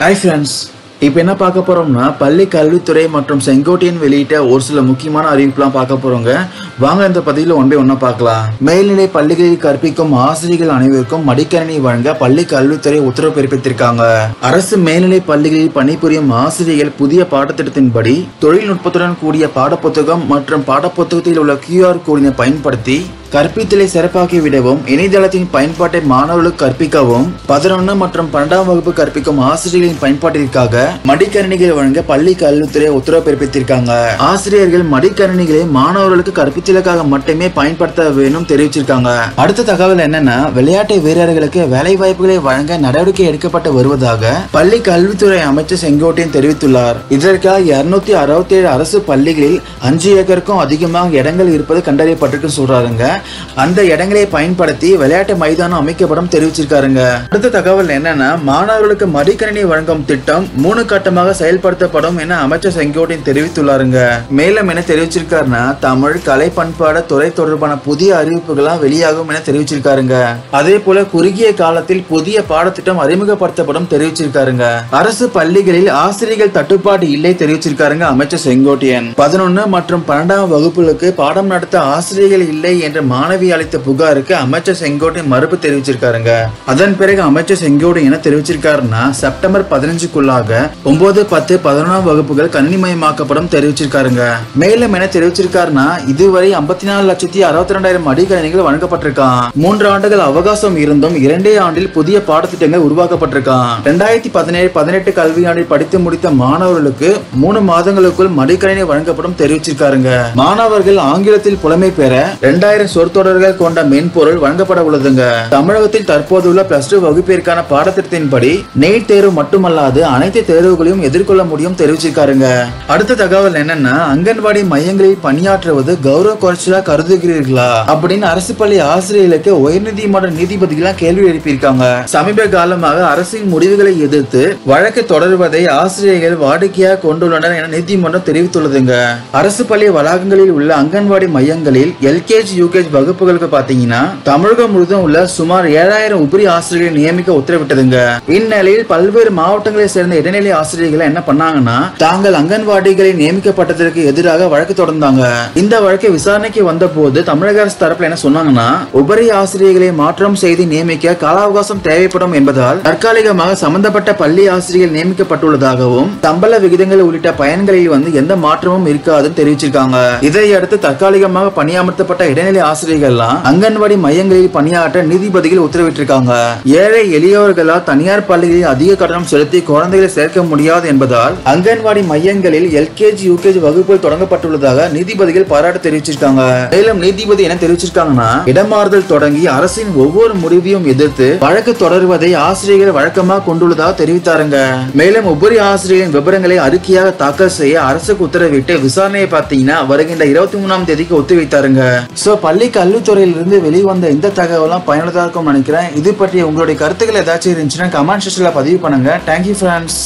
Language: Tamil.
ஹாய் ஃப்ரெண்ட்ஸ் இப்போ என்ன பார்க்க போகிறோம்னா பள்ளி கல்வித்துறை மற்றும் செங்கோட்டையன் வெளியிட்ட ஒரு சில முக்கியமான அறிவிப்புலாம் பார்க்க போகிறோங்க வாங்க இந்த பதிவில் ஒன் பை பார்க்கலாம். மேல்நிலை பள்ளிகளில் கற்பிக்கும் ஆசிரியர்கள் அனைவருக்கும் மடிக்கணினி வழங்க பள்ளி கல்வித்துறை உத்தரவு பிறப்பித்திருக்காங்க. அரசு மேல்நிலை பள்ளிகளில் பணிபுரியும் ஆசிரியர்கள் புதிய பாடத்திட்டத்தின்படி தொழில்நுட்பத்துடன் கூடிய பாடப்புத்தகம் மற்றும் பாடப்புத்தகத்தில் உள்ள கியூஆர் கோடினை பயன்படுத்தி கற்பித்தலை சிறப்பாக்கி விடவும் இணையதளத்தின் பயன்பாட்டை மாணவர்களுக்கு கற்பிக்கவும் பதினொன்று மற்றும் பன்னெண்டாம் வகுப்பு கற்பிக்கும் ஆசிரியர்களின் பயன்பாட்டிற்காக மடிக்கணினிகள் வழங்க பள்ளி கல்வித்துறை உத்தரவு பிறப்பித்திருக்காங்க. ஆசிரியர்கள் மடிக்கணினிகளை மாணவர்களுக்கு கற்பித்தலுக்காக மட்டுமே பயன்படுத்த வேணும் தெரிவிச்சிருக்காங்க. அடுத்த தகவல் என்னன்னா விளையாட்டு வீரர்களுக்கு வேலை வாய்ப்புகளை வழங்க நடவடிக்கை எடுக்கப்பட்டு வருவதாக பள்ளி கல்வித்துறை அமைச்சர் செங்கோட்டையன் தெரிவித்துள்ளார். இதற்காக இருநூத்தி அறுபத்தி ஏழு அரசு பள்ளிகளில் அஞ்சு ஏக்கருக்கும் அதிகமாக இடங்கள் இருப்பது கண்டறியப்பட்டிருக்கு சொல்றாருங்க. அந்த இடங்களை பயன்படுத்தி விளையாட்டு மைதானம் அமைக்கப்படும் தெரிவிச்சிருக்காருங்க. அடுத்த தகவல் என்னன்னா மாணவர்களுக்கு மடிக்கணினி வழங்கும் திட்டம் மூணு கட்டமாக செயல்படுத்தப்படும் என அமைச்சர் செங்கோட்டையன் தெரிவித்துள்ளாருங்க. மேலும் என்ன தெரிவிச்சிருக்காருன்னா தமிழ் கலை பண்பாடு துறை தொடர்பான புதிய அறிவிப்புகளாம் வெளியாகும் என தெரிவிச்சிருக்காருங்க. அதே போல குறுகிய காலத்தில் புதிய பாடத்திட்டம் அறிமுகப்படுத்தப்படும் தெரிவிச்சிருக்காருங்க. அரசு பள்ளிகளில் ஆசிரியர்கள் தட்டுப்பாடு இல்லை தெரிவிச்சிருக்காருங்க அமைச்சர் செங்கோட்டையன். பதினொன்னு மற்றும் பன்னெண்டாம் வகுப்புகளுக்கு பாடம் நடத்த ஆசிரியர்கள் இல்லை என்ற மாணவி அளித்த புகாருக்கு அமைச்சர் செங்கோட்டை மறுப்பு தெரிவிச்சிருக்காருங்க. அதன் பிறகு அமைச்சர் செங்கோடு என தெரிவிச்சிருக்காருன்னா செப்டம்பர் பதினஞ்சுக்குள்ளாக ஒன்பது பத்து பதினொன்றாம் வகுப்புகள் கணினிமயமாக்கப்படும் தெரிவிச்சிருக்காருங்க. மேலும் என தெரிவிச்சிருக்காருன்னா இதுவரை ஐம்பத்தி நாலு லட்சத்தி அறுபத்தி ரெண்டாயிரம் அடிக்கணிகள் வழங்கப்பட்டிருக்கான். மூன்று ஆண்டுகள் அவகாசம் இருந்தும் இரண்டே ஆண்டில் புதிய பாடத்திட்டங்கள் உருவாக்கப்பட்டிருக்கான். ரெண்டாயிரத்தி பதினேழு பதினெட்டு கல்வியாண்டில் படித்து முடித்த மாணவர்களுக்கு மூணு மாதங்களுக்குள் மடிக்கணினி வழங்கப்படும் தெரிவிச்சிருக்காருங்க. மாணவர்கள் ஆங்கிலத்தில் புலமை பெற ரெண்டாயிரம் சொற்தொடர்கள் கொண்ட மென்பொருள் வழங்கப்பட உள்ளதுங்க. தமிழகத்தில் தற்போதுள்ள பிளஸ் டூ வகுப்பிற்கான பாடத்திட்டத்தின்படி நீட் தேர்வு மட்டுமல்லாது அனைத்து தேர்வுகளையும் எதிர்கொள்ள முடியும் தெரிவிச்சிருக்காருங்க. அடுத்த தகவல் என்னன்னா அங்கன்வாடி மையங்களில் பணியாற்றுவது கௌரவ குறைச்சலா கருதுகிறீர்களா? அப்படின்னு அரசு பள்ளி ஆசிரியர்களுக்கு உயர்நீதிமன்ற நீதிபதிகளாம் கேள்வி எழுப்பியிருக்காங்க. சமீப காலமாக அரசின் முடிவுகளை எதிர்த்து வழக்கு தொடர்வதை ஆசிரியர்கள் வாடிக்கையாக கொண்டுள்ளனர் என நீதிமன்றம் தெரிவித்துள்ளதுங்க. அரசு பள்ளி வளாகங்களில் உள்ள அங்கன்வாடி மையங்களில் எல்கேஜி யூகேஜி காலேஜ் வகுப்புகளுக்கு பாத்தீங்கன்னா தமிழகம் முழுவதும் உள்ள சுமார் ஏழாயிரம் உபரி ஆசிரியர்களை நியமிக்க உத்தரவிட்டதுங்க. இந்நிலையில் பல்வேறு மாவட்டங்களை சேர்ந்த இடைநிலை ஆசிரியர்கள் என்ன பண்ணாங்கன்னா தாங்கள் அங்கன்வாடிகளை நியமிக்கப்பட்டதற்கு எதிராக வழக்கு தொடர்ந்தாங்க. இந்த வழக்கை விசாரணைக்கு வந்த போது தமிழக அரசு தரப்புல என்ன சொன்னாங்கன்னா உபரி ஆசிரியர்களை மாற்றம் செய்து நியமிக்க கால அவகாசம் தேவைப்படும் என்பதால் தற்காலிகமாக சம்பந்தப்பட்ட பள்ளி ஆசிரியர்கள் நியமிக்கப்பட்டுள்ளதாகவும் சம்பள விகிதங்கள் உள்ளிட்ட பயன்களில் வந்து எந்த மாற்றமும் இருக்காதுன்னு தெரிவிச்சிருக்காங்க. இதையடுத்து தற்காலிகமாக பணியமர்த்தப்பட்ட இடைநிலை ஆசிரியர்கள்லாம் அங்கன்வாடி மையங்களில் பணியாற்ற நீதிபதிகள் உத்தரவிட்டிருக்காங்க. ஏழை எளியவர்களால் தனியார் பள்ளிகளில் அதிக கட்டணம் செலுத்தி குழந்தைகளை சேர்க்க முடியாது என்பதால் அங்கன்வாடி மையங்களில் எல்கேஜி யூகேஜி வகுப்புகள் தொடங்கப்பட்டுள்ளதாக நீதிபதிகள் பாராட்டு தெரிவிச்சிருக்காங்க. மேலும் நீதிபதி என தெரிவிச்சிருக்காங்கன்னா இடமாறுதல் தொடங்கி அரசின் ஒவ்வொரு முடிவையும் எதிர்த்து வழக்கு தொடர்வதை ஆசிரியர்கள் வழக்கமாக கொண்டுள்ளதாக தெரிவித்தாருங்க. மேலும் ஒவ்வொரு ஆசிரியரின் விவரங்களை அறிக்கையாக தாக்கல் செய்ய அரசுக்கு உத்தரவிட்டு விசாரணையை பார்த்தீங்கன்னா வருகின்ற இருபத்தி மூணாம் தேதிக்கு ஒத்திவைத்தாருங்க. சோ பள்ளி கல்வித்துறையிலிருந்து வெளிவந்த இந்த தகவலாம் பயனுள்ளதாக இருக்கும்னு நினைக்கிறேன். இது பற்றி உங்களுடைய கருத்துக்கள் ஏதாச்சும் இருந்துச்சுன்னா கமெண்ட் செக்ஷனில் பதிவு பண்ணுங்க. Thank you friends